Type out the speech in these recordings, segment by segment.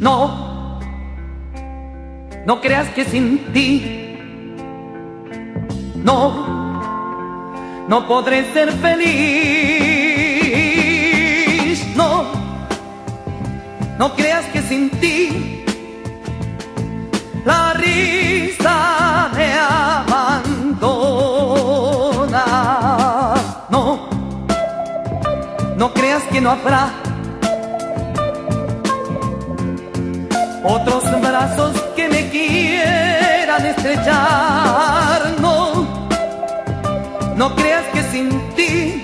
No creas que sin ti no, no podré ser feliz. No, no creas que sin ti la risa me abandona. No, no creas que no habrá otros brazos que me quieran estrechar. No, no creas que sin ti,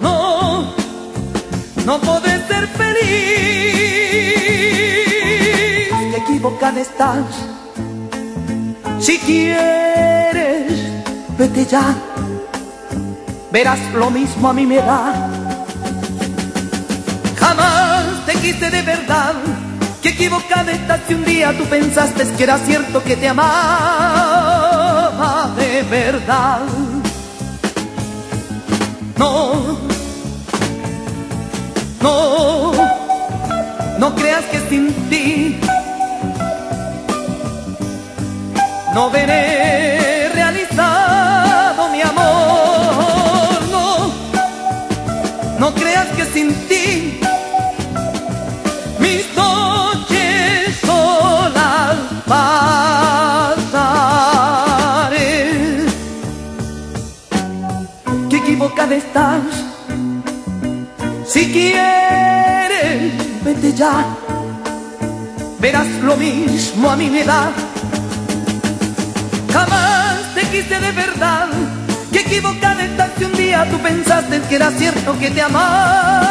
no, no podré ser feliz. Qué equivocada estás. Si quieres, vete ya. Verás lo mismo a mí me da. Jamás de verdad. Qué equivocada estás si un día tú pensaste que era cierto que te amaba de verdad. No, no, no creas que sin ti no veré realizado mi amor. No, no creas que sin ti equivocada estás. Si quieres, vete ya. Verás lo mismo a mi edad. Jamás te quise de verdad. Qué equivocada estás si un día tú pensaste que era cierto que te amaba